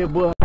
Yeah, boy.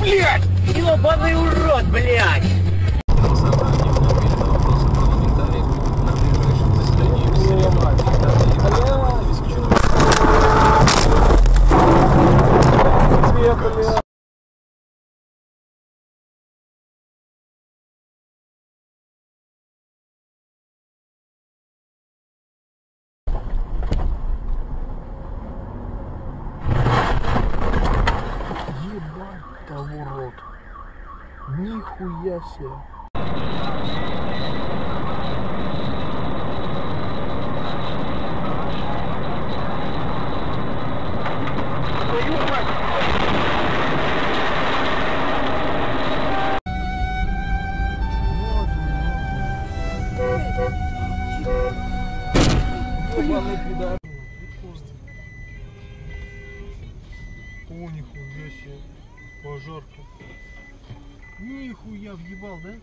Блядь! Ебаный урод, блядь! Там урод. Нихуя себе. О, нихуя себе. Пожарка. Нихуя въебал, да?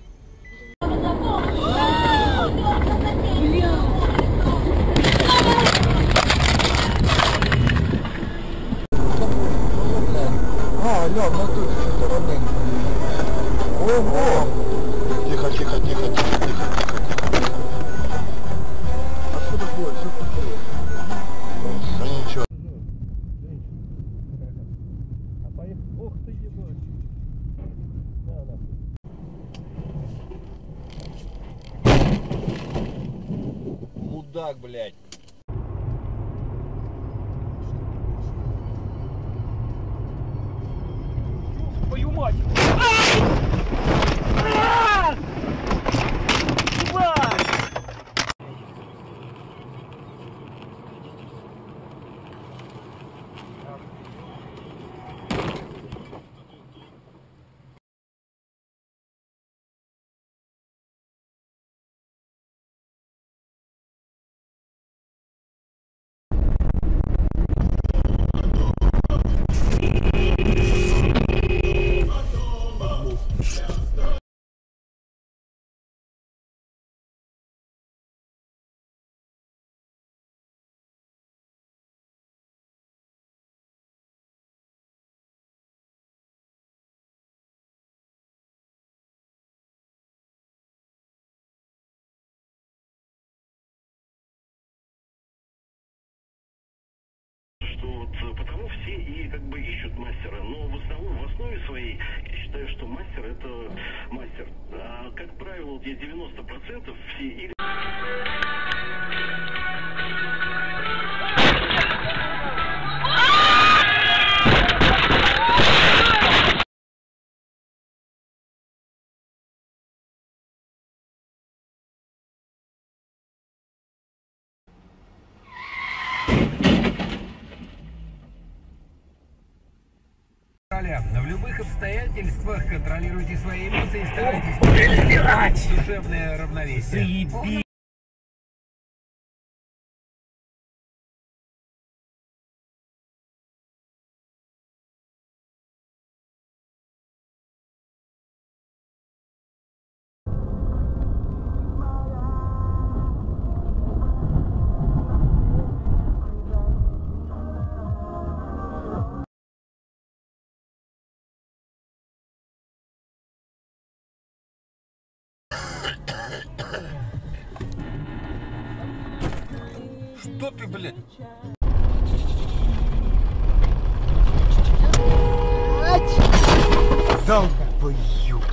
А, алло, ну тут что-то ровненько. Ого! Тихо, тихо, тихо, тихо, тихо. Мудак, блядь. И как бы ищут мастера, но в основном в основе своей я считаю, что мастер это мастер. А, как правило, где 90% все или любых обстоятельствах контролируйте свои эмоции и старайтесь душевное равновесие. Что ты, блядь? Долбоёб.